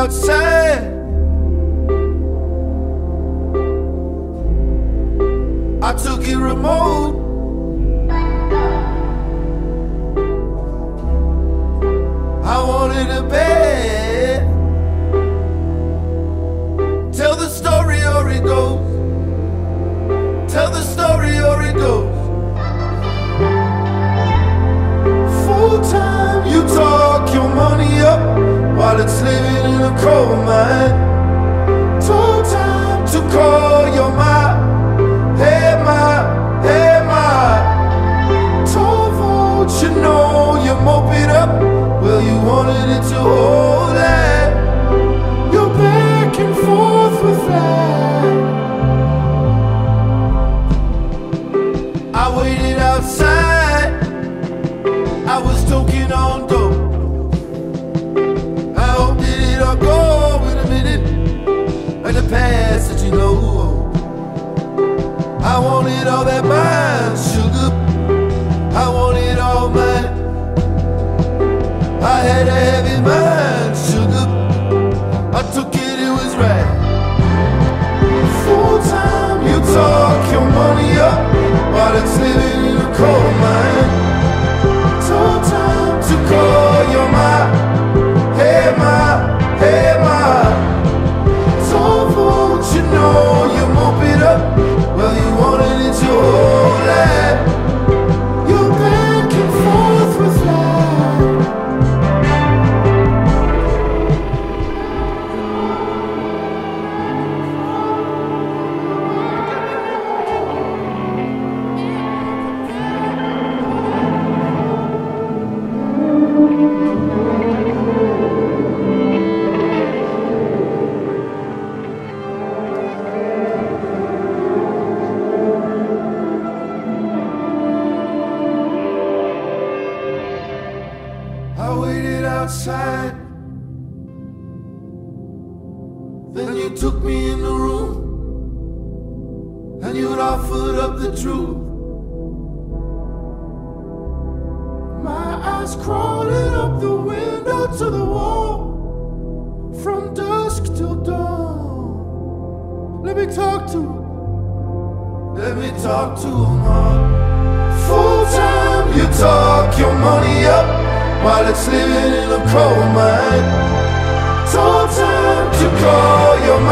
outside. I took it remote. I wanted a bed. Tell the story or it goes. Tell the story or it goes. Full time, you talk your money up coal mine. Told time to call your ma, hey ma, hey ma. Told vote, you know you mope it up. Well, you wanted it to hold that. You're back and forth with that. I waited outside. I was toking on dope. That it'll go in a minute. And the past that you know. I wanted all that mine, sugar. I wanted all mine. I had a heavy mind, sugar. I took it, it was right. Full time, you talk your money up while it's living in a coal mine. Waited outside. Then you took me in the room and you'd offered up the truth. My eyes crawling up the window to the wall from dusk till dawn. Let me talk to her. Let me talk to him. Full time, you talk your money up while it's living in a coal mine. It's all time to call your mind.